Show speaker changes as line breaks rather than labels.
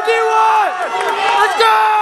51! Let's go!